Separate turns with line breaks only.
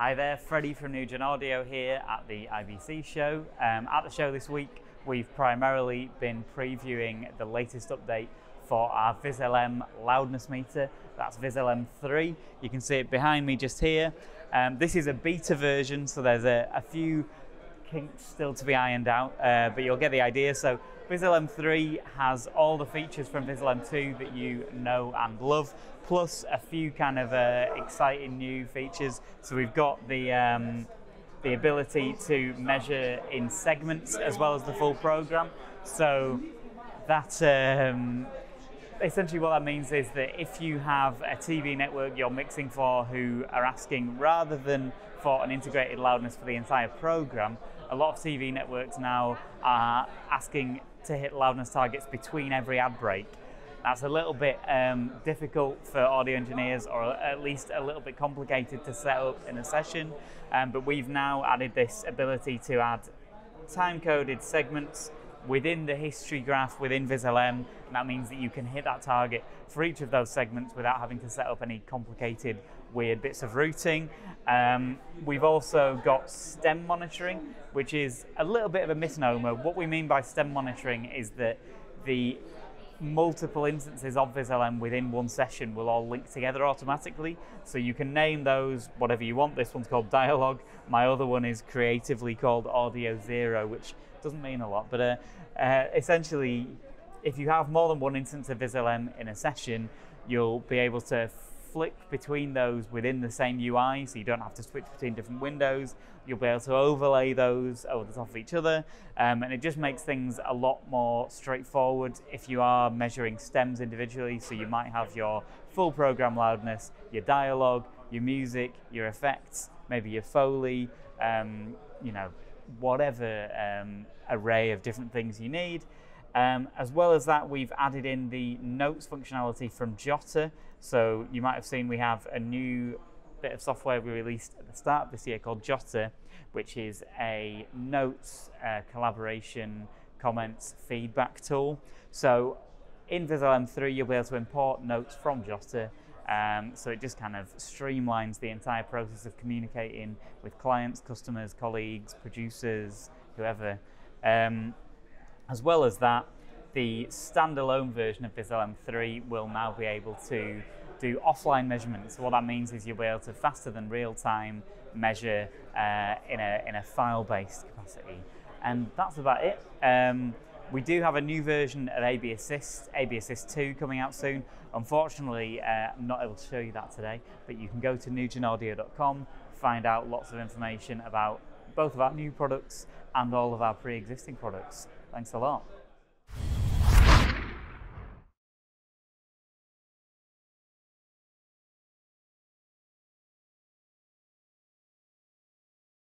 Hi there, Freddy from Nugen Audio here at the IBC show. Um, at the show this week, we've primarily been previewing the latest update for our VisLM loudness meter. That's VisLM 3. You can see it behind me just here. Um, this is a beta version, so there's a, a few kinks still to be ironed out, uh, but you'll get the idea. So VisLM 3 has all the features from VisLM 2 that you know and love, plus a few kind of uh, exciting new features. So we've got the um, the ability to measure in segments as well as the full program. So that um, essentially what that means is that if you have a TV network you're mixing for who are asking rather than for an integrated loudness for the entire program, a lot of TV networks now are asking to hit loudness targets between every ad break. That's a little bit um, difficult for audio engineers, or at least a little bit complicated to set up in a session. Um, but we've now added this ability to add time coded segments within the history graph within VisLM. That means that you can hit that target for each of those segments without having to set up any complicated, weird bits of routing. Um, we've also got stem monitoring, which is a little bit of a misnomer. What we mean by stem monitoring is that the multiple instances of VisLM within one session will all link together automatically. So you can name those whatever you want. This one's called Dialogue. My other one is creatively called Audio Zero, which doesn't mean a lot, but uh, uh, essentially, if you have more than one instance of VisLM in a session, you'll be able to flick between those within the same UI, so you don't have to switch between different windows. You'll be able to overlay those over the top of each other, um, and it just makes things a lot more straightforward if you are measuring stems individually. So you might have your full program loudness, your dialogue, your music, your effects, maybe your foley, um, you know, whatever um, array of different things you need. Um, as well as that, we've added in the notes functionality from Jotta. So you might have seen we have a new bit of software we released at the start of this year called Jotta, which is a notes uh, collaboration comments feedback tool. So in VisLM 3, you'll be able to import notes from Jotta. Um, so it just kind of streamlines the entire process of communicating with clients, customers, colleagues, producers, whoever. Um, as well as that, the standalone version of VisLM 3 will now be able to do offline measurements. So what that means is you'll be able to faster than real time measure uh, in a in a file based capacity, and that's about it. Um, we do have a new version of AB Assist, AB Assist 2 coming out soon. Unfortunately, uh, I'm not able to show you that today, but you can go to nugenaudio.com, find out lots of information about both of our new products and all of our pre-existing products. Thanks a lot.